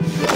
Yeah.